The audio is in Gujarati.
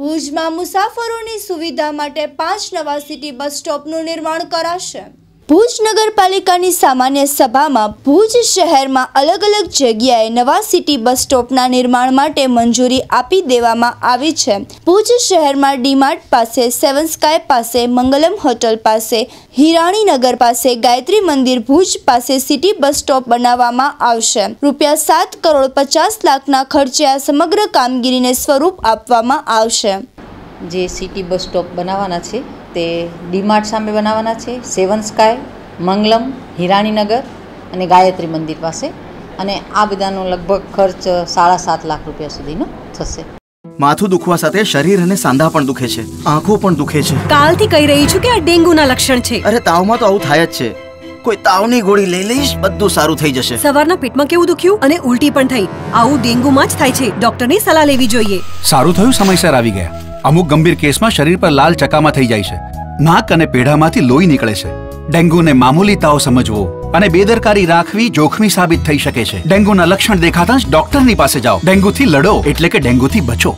ભુજમાં મુસાફરોની સુવિધા માટે પાંચ નવા સિટી બસ સ્ટોપનું નિર્માણ કરાશે. ભુજ નગરપાલિકાની સામાન્ય સભામાં ભુજ શહેરમાં અલગ અલગ જગ્યાએ નવા સિટી બસ સ્ટોપના નિર્માણ માટે મંજૂરી આપી દેવામાં આવી છે. ભુજ શહેરમાં ડીમાર્ટ પાસે, સેવન સ્કાય પાસે, મંગલમ હોટલ પાસે હિરાણીનગર પાસે, ગાયત્રી મંદિર ભુજ પાસે સિટી બસ સ્ટોપ બનાવવામાં આવશે. રૂપિયા સાત કરોડ પચાસ લાખના ખર્ચે આ સમગ્ર કામગીરીને સ્વરૂપ આપવામાં આવશે. જે સિટી બસ સ્ટોપ બનાવવાના છે તે ડીમાર્ટ સામે બનાવવાના છે સેવન સ્કાય મંગલમ હિરાણીનગર અને ગાયત્રી મંદિર પાસે. અને આ બધાનો લગભગ ખર્ચ સાડા સાત લાખ રૂપિયા સુધીનો થશે. માથું દુખવા સાથે શરીર અને સાંધા પણ દુખે છે. આંખો પણ દુખે છે. કાલથી કહી રહી છું કે આ ડેન્ગ્યુના લક્ષણ છે. અરે તાવમાં તો આવું થાય જ છે. કોઈ તાવની ગોળી લઈ લઈશ બધું સારું થઈ જશે. સવારના પેટમાં કેવું દુખ્યું અને ઉલટી પણ થઈ. આવું ડેન્ગ્યુમાં જ થાય છે. ડોક્ટરની સલાહ લેવી જોઈએ. સારું થયું સમયસર આવી ગયા. અમુક ગંભીર કેસમાં શરીર પર લાલ ચકામા થઈ જાય છે. નાક અને પેઢામાંથી લોહી નીકળે છે. ડેન્ગ્યુને મામૂલી તાવ સમજવો અને બેદરકારી રાખવી જોખમી સાબિત થઈ શકે છે. ડેન્ગ્યુના લક્ષણ દેખાતા જ ડોક્ટરની પાસે જાઓ. ડેન્ગ્યુથી લડો એટલે કે ડેન્ગ્યુથી બચો.